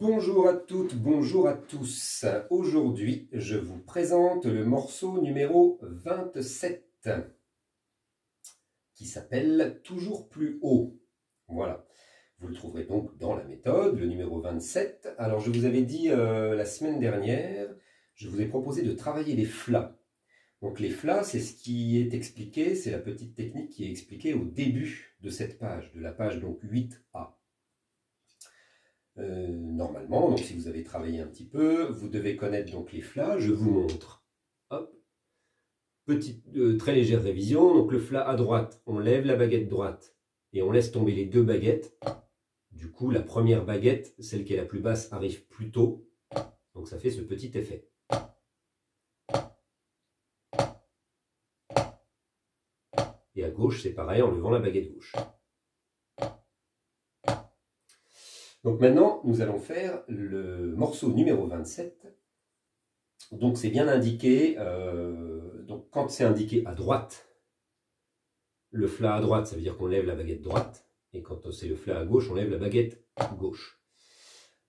Bonjour à toutes, bonjour à tous. Aujourd'hui, je vous présente le morceau numéro 27 qui s'appelle Toujours plus haut. Voilà. Vous le trouverez donc dans la méthode, le numéro 27. Alors, je vous avais dit euh, la semaine dernière, je vous ai proposé de travailler les flats. Donc, les flats, c'est ce qui est expliqué, c'est la petite technique qui est expliquée au début de cette page, de la page donc 8A. Euh, normalement, donc si vous avez travaillé un petit peu, vous devez connaître donc les flats. Je vous montre. Hop. Petite, euh, très légère révision. Donc le flat à droite, on lève la baguette droite et on laisse tomber les deux baguettes. Du coup, la première baguette, celle qui est la plus basse, arrive plus tôt. Donc ça fait ce petit effet. Et à gauche, c'est pareil en levant la baguette gauche. Donc maintenant, nous allons faire le morceau numéro 27. Donc c'est bien indiqué, euh, donc quand c'est indiqué à droite, le flat à droite, ça veut dire qu'on lève la baguette droite, et quand c'est le flat à gauche, on lève la baguette gauche.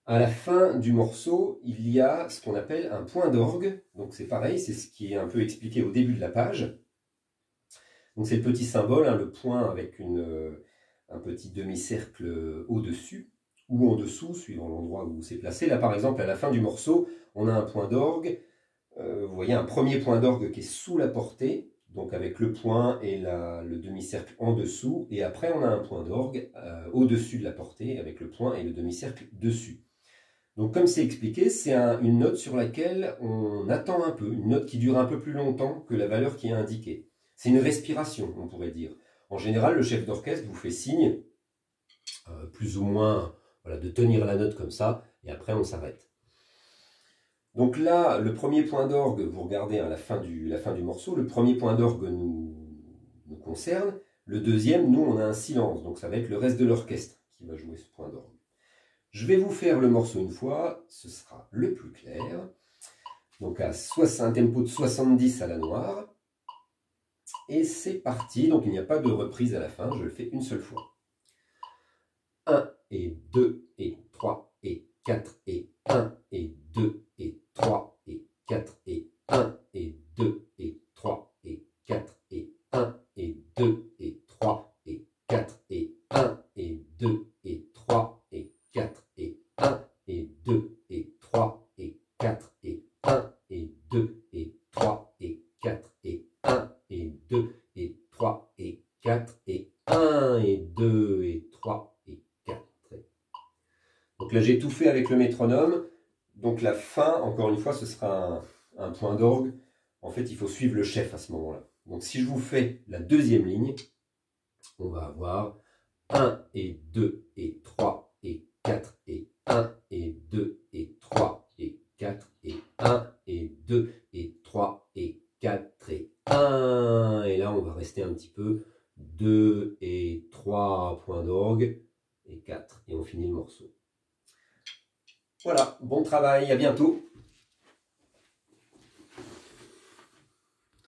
À la fin du morceau, il y a ce qu'on appelle un point d'orgue. Donc c'est pareil, c'est ce qui est un peu expliqué au début de la page. Donc c'est le petit symbole, hein, le point avec euh, un petit demi-cercle au-dessus ou en dessous, suivant l'endroit où c'est placé. Là, par exemple, à la fin du morceau, on a un point d'orgue. Euh, vous voyez un premier point d'orgue qui est sous la portée, donc avec le point et le demi-cercle en dessous. Et après, on a un point d'orgue euh, au-dessus de la portée, avec le point et le demi-cercle dessus. Donc comme c'est expliqué, c'est une note sur laquelle on attend un peu, une note qui dure un peu plus longtemps que la valeur qui est indiquée. C'est une respiration, on pourrait dire. En général, le chef d'orchestre vous fait signe, euh, plus ou moins de tenir la note comme ça, et après on s'arrête. Donc là, le premier point d'orgue, vous regardez à la fin du, la fin du morceau, le premier point d'orgue nous, nous concerne, le deuxième, nous, on a un silence, donc ça va être le reste de l'orchestre qui va jouer ce point d'orgue. Je vais vous faire le morceau une fois, ce sera le plus clair. Donc à un tempo de 70 à la noire. Et c'est parti, donc il n'y a pas de reprise à la fin, je le fais une seule fois. 1 et 2 et 3 et 4 et 1 et 2 et 3 et 4 et 1 et 2 et 3 et 4 et 1 et 2 et 3 et 4 et 1 et 2 et 3 et 4 et 1 et 2 et 3 et 4 et 1 et 2 et 3 et 4 et 1 et 2 et 3 et 4 et 1 et 2 et 3 donc là, j'ai tout fait avec le métronome. Donc la fin, encore une fois, ce sera un, point d'orgue. En fait, il faut suivre le chef à ce moment-là. Donc si je vous fais la deuxième ligne, on va avoir 1 et 2 et 3 et 4 et 1 et 2 et 3 et 4 et 1 et 2 et 3 et 4 et 1. Et là, on va rester un petit peu 2 et 3 points d'orgue et 4. Et on finit le morceau. Voilà, bon travail, à bientôt.